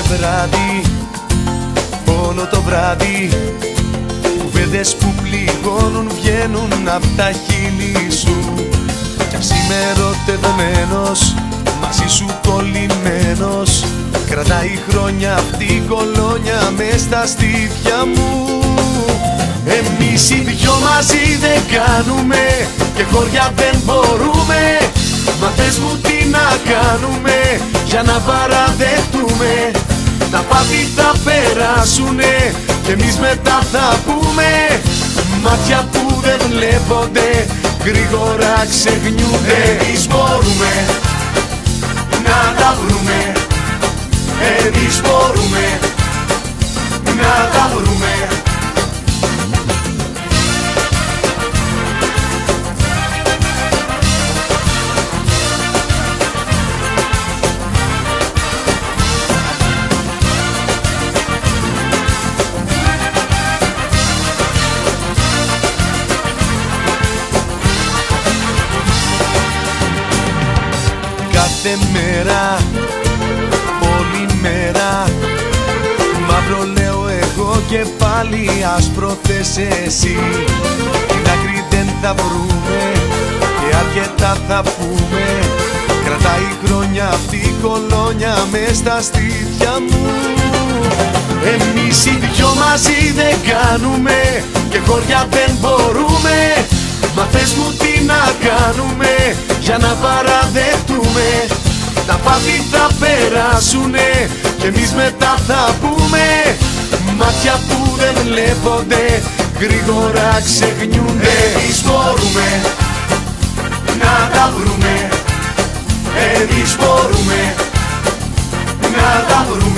βράδυ Όλο το βράδυ Κουβέντες που πληγώνουν βγαίνουν απ' τα χείλη σου. Κι ας είμαι ερωτευμένος Μαζί σου κολλημένος Κρατάει χρόνια αυτή η κολόνια μες στα στήθια μου. Εμείς οι δυο μαζί δεν κάνουμε Και χωριά δεν μπορούμε Μα πες μου τι να κάνουμε Για να παραδεχτούμε Τα πάθη θα περάσουνε Και εμείς μετά θα πούμε. Μάτια που δεν βλέπονται Γρήγορα ξεχνιούνται. Εμείς μπορούμε Κάθε μέρα, όλη μέρα. Μαύρο λέω εγώ και πάλι άσπρο θες εσύ. Την άκρη δεν θα βρούμε και αρκετά θα πούμε. Κρατάει χρόνια αυτή η κολόνια μες στα στήθια μου. Εμείς οι δυο μαζί δεν κάνουμε και χωριά δεν μπορούμε. Μα πες μου τι να κάνουμε για να παραδεχτούμε Τα πάθη θα περάσουνε και εμείς μετά θα πούμε. Μάτια που δεν βλέπονται γρήγορα ξεχνιούνται. Εμείς μπορούμε να τα βρούμε. Εμείς μπορούμε να τα βρούμε.